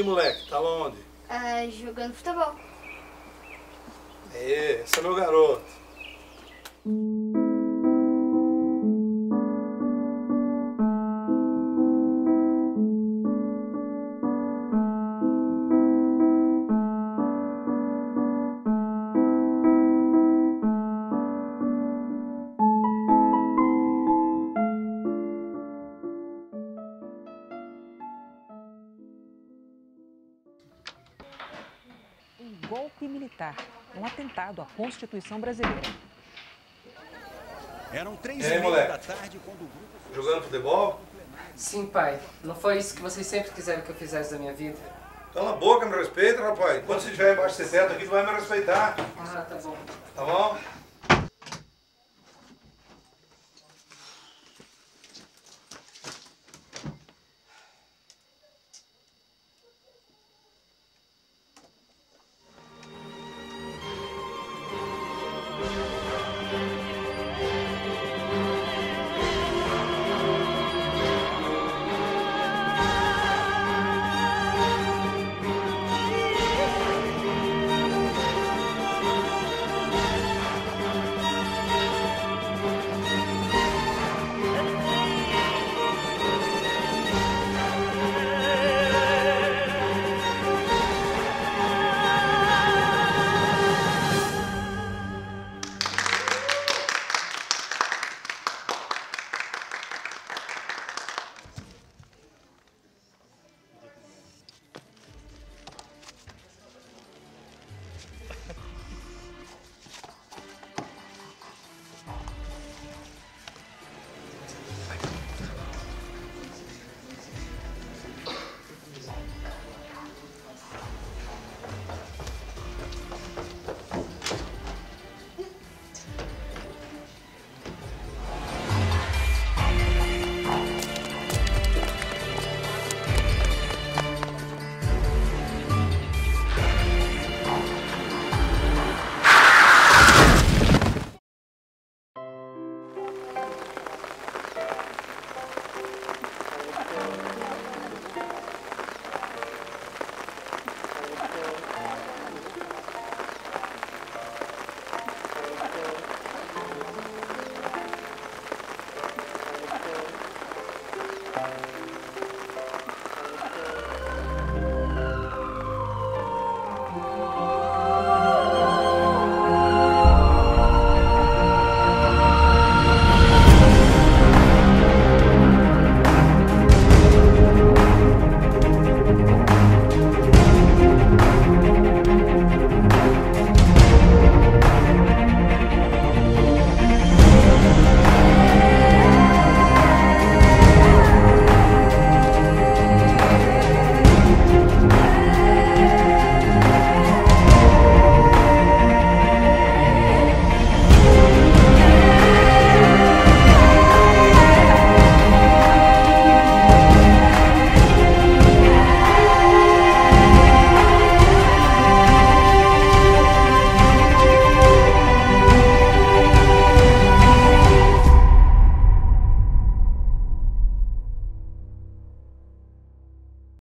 moleque, tava onde? Ah, jogando futebol. É, esse é meu garoto. Golpe militar, um atentado à Constituição brasileira. Eram três E aí, meia moleque? da tarde quando o grupo... Jogando futebol? Sim, pai. Não foi isso que vocês sempre quiseram que eu fizesse da minha vida? Cala a boca, me respeita, rapaz. Quando você estiver embaixo desse teto aqui, tu vai me respeitar. Ah, tá bom. Tá bom?